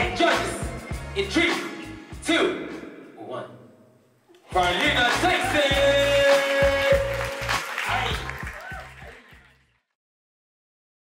and judges in three, two, one. Carolina State.